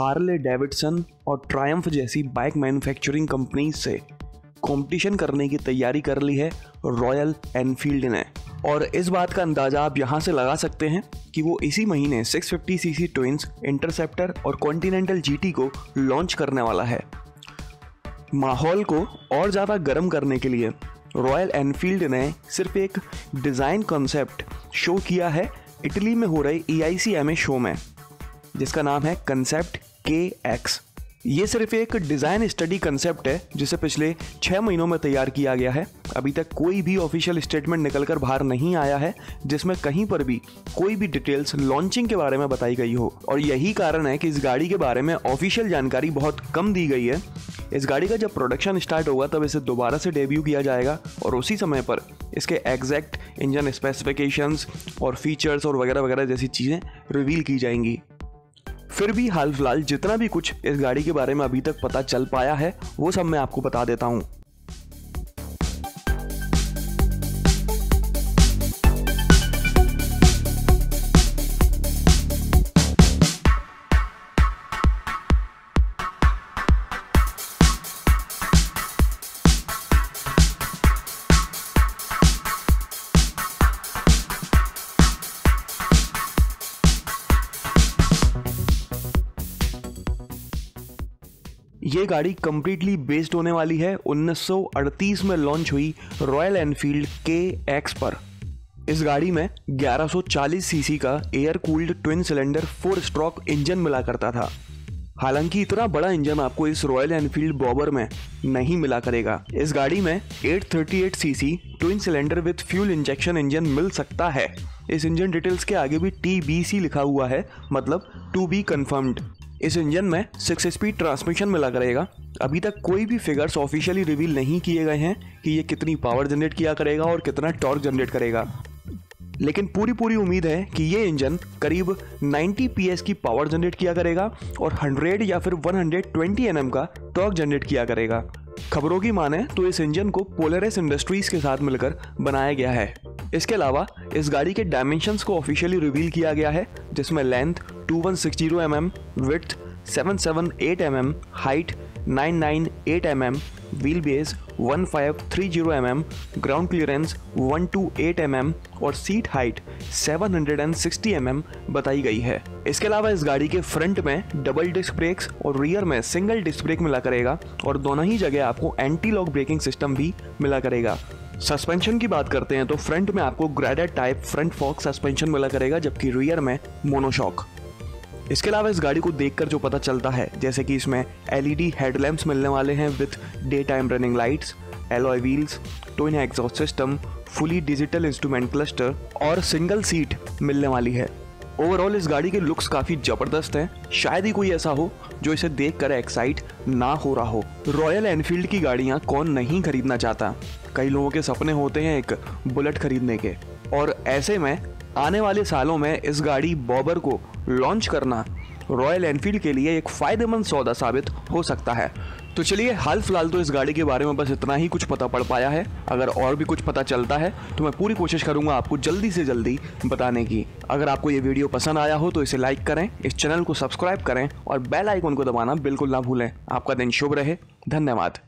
Harley Davidson और Triumph जैसी bike manufacturing company से कंपटीशन करने की तैयारी कर ली है रॉयल एनफील्ड ने। और इस बात का अंदाज़ा आप यहाँ से लगा सकते हैं कि वो इसी महीने 650 सीसी ट्विंस इंटरसेप्टर और कॉन्टिनेंटल जीटी को लॉन्च करने वाला है। माहौल को और ज़्यादा गर्म करने के लिए रॉयल एनफील्ड ने सिर्फ़ एक डिज़ाइन कॉन्सेप्ट शो किया है इटली में हो रहे ई आई सी एम ए शो में, जिसका नाम है कंसेप्ट के एक्स ये सिर्फ़ एक डिज़ाइन स्टडी कंसेप्ट है, जिसे पिछले छः महीनों में तैयार किया गया है। अभी तक कोई भी ऑफिशियल स्टेटमेंट निकलकर बाहर नहीं आया है, जिसमें कहीं पर भी कोई भी डिटेल्स लॉन्चिंग के बारे में बताई गई हो। और यही कारण है कि इस गाड़ी के बारे में ऑफिशियल जानकारी बहुत कम दी गई है। इस गाड़ी का जब प्रोडक्शन स्टार्ट होगा, तब इसे दोबारा से डेब्यू किया जाएगा, और उसी समय पर इसके एग्जैक्ट इंजन स्पेसिफिकेशंस और फीचर्स और वगैरह वगैरह जैसी चीज़ें रिवील की जाएँगी। फिर भी हाल फ़िलहाल जितना भी कुछ इस गाड़ी के बारे में अभी तक पता चल पाया है, वो सब मैं आपको बता देता हूँ। ये गाड़ी कम्प्लीटली बेस्ड होने वाली है 1938 में लॉन्च हुई रॉयल एनफील्ड के एक्स पर। इस गाड़ी में 1140 सीसी का air cooled twin cylinder four stroke engine मिला करता था। हालाँकि इतना बड़ा इंजन आपको इस रॉयल एनफील्ड बॉबर में नहीं मिला करेगा। इस गाड़ी में 838 CC twin cylinder with fuel injection engine मिल सकता है। इस इंजन डिटेल्स के आगे भी टीबीसी लिखा हुआ है मतलब टू बी कन्फर्म्ड इस इंजन में सिक्स स्पीड ट्रांसमिशन मिला करेगा। अभी तक कोई भी फिगर्स ऑफिशियली रिवील नहीं किए गए हैं कि ये कितनी पावर जनरेट किया करेगा और कितना टॉर्क जनरेट करेगा। लेकिन पूरी पूरी उम्मीद है कि ये इंजन करीब 90 पीएस की पावर जनरेट किया करेगा और 100 या फिर 120 एनएम का टॉर्क जनरेट किया करेगा। खबरों की माने तो इस इंजन को पोलरस इंडस्ट्रीज़ के साथ मिलकर बनाया गया है। इसके अलावा इस गाड़ी के डायमेंशंस को ऑफिशियली रिवील किया गया है जिसमें length 2160 mm, width 778 mm, height 998 mm, wheel base 1530 mm, ground clearance 128 mm और सीट हाइट 760 mm बताई गई है। इसके अलावा इस गाड़ी के फ्रंट में डबल डिस्क ब्रेक्स और रियर में सिंगल डिस्क ब्रेक मिला करेगा और दोनों ही जगह आपको एंटी लॉक ब्रेकिंग सिस्टम भी मिला करेगा। सस्पेंशन की बात करते हैं तो फ्रंट में आपको graded type front fork suspension मिला करेगा, जबकि रियर में मोनोशॉक इसके अलावा इस गाड़ी को देखकर जो पता चलता है, जैसे कि इसमें एलईडी हेडलैम्प्स मिलने वाले हैं with day time running lights alloy wheels twin exhaust system fully digital instrument cluster और सिंगल सीट मिलने वाली है। ओवरऑल इस गाड़ी के लुक्स काफ़ी ज़बरदस्त हैं। शायद ही कोई ऐसा हो जो इसे देख एक्साइट ना हो रहा हो। रॉयल एनफील्ड की गाड़ियाँ कौन नहीं खरीदना चाहता? कई लोगों के सपने होते हैं एक बुलेट खरीदने के। और ऐसे में, आने वाले सालों में इस गाड़ी बॉबर को लॉन्च करना रॉयल एनफील्ड के लिए एक फ़ायदेमंद सौदा साबित हो सकता है। तो चलिए हाल फ़िलहाल तो इस गाड़ी के बारे में बस इतना ही कुछ पता पड़ पाया है। अगर और भी कुछ पता चलता है तो मैं पूरी कोशिश करूँगा आपको जल्दी से जल्दी बताने की। अगर आपको ये वीडियो पसंद आया हो तो इसे लाइक करें, इस चैनल को सब्सक्राइब करें और बेल आइकन को दबाना बिल्कुल ना भूलें। आपका दिन शुभ रहे। धन्यवाद।